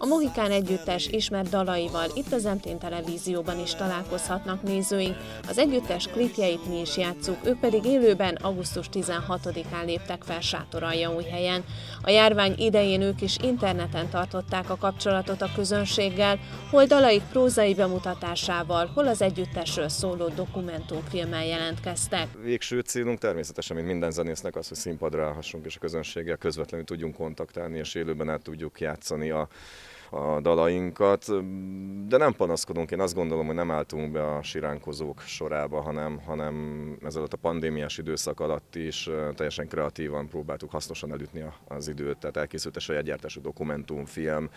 A Mohikán együttes ismert dalaival itt az MTN televízióban is találkozhatnak nézőink. Az együttes klipjeit mi is játszuk, ők pedig élőben augusztus 16-án léptek fel helyen. A járvány idején ők is interneten tartották a kapcsolatot a közönséggel, hol dalaik prózai bemutatásával, hol az együttesről szóló dokumentumfilmmel jelentkeztek. Végső célunk természetesen, mint minden zenésznek az, hogy színpadra állhassunk és a közönséggel közvetlenül tudjunk kontaktálni és élőben el tudjuk játszani a a dalainkat, de nem panaszkodunk, én azt gondolom, hogy nem álltunk be a siránkozók sorába, hanem, hanem ezzel a pandémiás időszak alatt is teljesen kreatívan próbáltuk hasznosan elütni az időt, tehát elkészült a saját gyártású dokumentumfilm,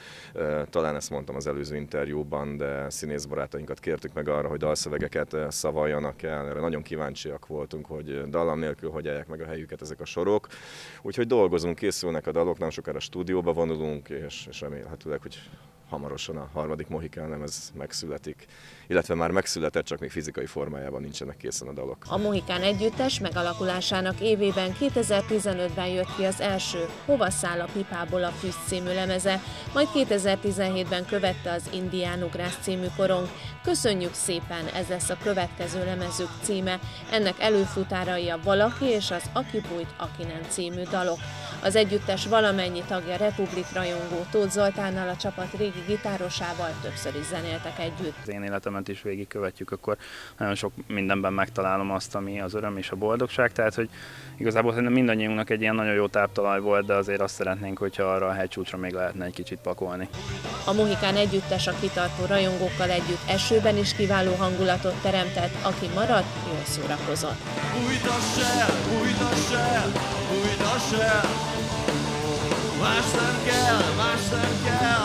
talán ezt mondtam az előző interjúban, de színészbarátainkat kértük meg arra, hogy dalszövegeket szavaljanak el, erre nagyon kíváncsiak voltunk, hogy dallam nélkül hogy állják meg a helyüket ezek a sorok, úgyhogy dolgozunk, készülnek a dalok, nem sokára stúdióba vonulunk, és, és remélhetőleg, hogy hamarosan a harmadik Mohikán ez megszületik, illetve már megszületett, csak még fizikai formájában nincsenek készen a dalok. A Mohikán együttes megalakulásának évében 2015-ben jött ki az első Hova száll a pipából a füst című lemeze, majd 2017-ben követte az Indián Ugrás című korong. Köszönjük szépen, ez lesz a következő lemezük címe. Ennek előfutárai a Valaki és az Aki bújt, aki nem című dalok. Az együttes valamennyi tagja Republik rajongó Tóth Zoltánnal a csapat régi gitárosával többször is zenéltek együtt. Az én életemet is végigkövetjük, akkor nagyon sok mindenben megtalálom azt, ami az öröm és a boldogság, tehát hogy igazából szerintem mindannyiunknak egy ilyen nagyon jó táptalaj volt, de azért azt szeretnénk, hogyha arra a hegycsúcsra még lehetne egy kicsit pakolni. A Mohikán együttes a kitartó rajongókkal együtt esőben is kiváló hangulatot teremtett, aki maradt, jól szórakozott. Újtass el, újtass el, Marshall, Marshall Kell, Marshall Kell.